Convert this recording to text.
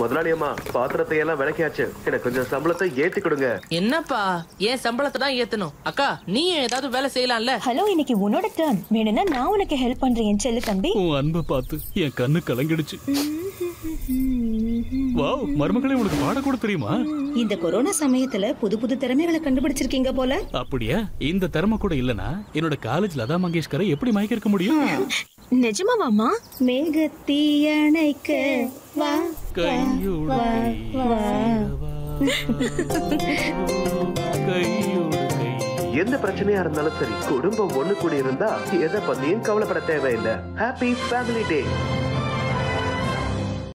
முதலாளி அம்மா பாத்திரத்தை எல்லாம் விளக்கியாச்சு. எனக்கு கொஞ்சம் சம்பளத்தை ஏத்தி கொடுங்க என்னப்பா? ஏன் சம்பளத்தை தான் ஏத்தணும்? அக்கா நீ ஏதாவது வேலை செய்யலாம்ல? ஹலோ இன்னைக்கு உன்னோட டர்ன் வேணும்னா நான் உனக்கு ஹெல்ப் பண்றேன் செல்ல தம்பி. உன் அன்பை பார்த்து என் கண்ணு கலங்கிடுச்சு. வாவ் மருமகளே உனக்கு பாட கூட தெரியுமா? இந்த கொரோனா சமயத்துல புது புது திறமைகளை கண்டுபிடிச்சிருக்கீங்க போல. அப்படியா? இந்த திறமை கூட இல்லனா என்னோட காலேஜ் லதா மங்கேஷ்கரை எப்படி மயக்க இருக்க முடியும் நிஜமாவாமா மேகத்தீயணைக்க வா கையோடு கை எந்த பிரச்சனையா இருந்தாலும் சரி குடும்பம் ஒண்ணு கூடி இருந்தா எதை பத்தியும் கவலைப்பட தேவையில்லை. ஹாப்பி ஃபேமிலி டே